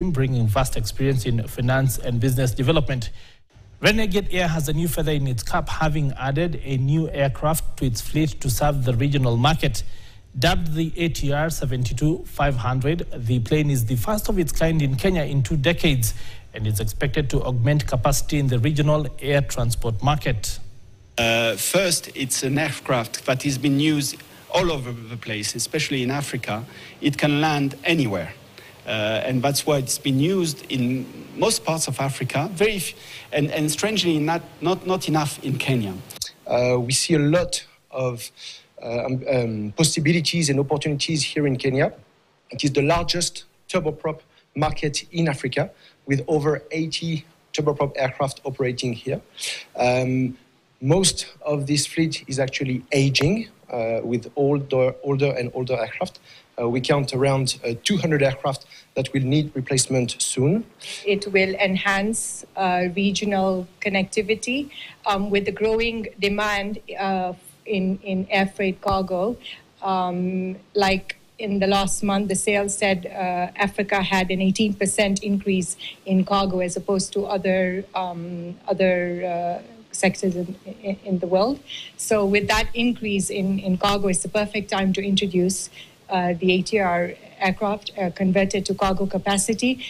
bringing vast experience in finance and business development. Renegade Air has a new feather in its cap, having added a new aircraft to its fleet to serve the regional market. Dubbed the ATR 72-500, the plane is the first of its kind in Kenya in two decades and is expected to augment capacity in the regional air transport market. Uh, first, it's an aircraft that has been used all over the place, especially in Africa. It can land anywhere. Uh, and that's why it's been used in most parts of Africa, very and, and strangely not, not, not enough in Kenya. Uh, we see a lot of uh, um, um, possibilities and opportunities here in Kenya. It is the largest turboprop market in Africa with over 80 turboprop aircraft operating here. Um, most of this fleet is actually aging with older, older and older aircraft. Uh, we count around uh, 200 aircraft that will need replacement soon. It will enhance uh, regional connectivity um, with the growing demand uh, in, in air freight cargo. Um, like in the last month, the sales said uh, Africa had an 18% increase in cargo as opposed to other um, other sectors in, in, the world. So with that increase in, in cargo, it's the perfect time to introduce uh, the ATR aircraft uh, converted to cargo capacity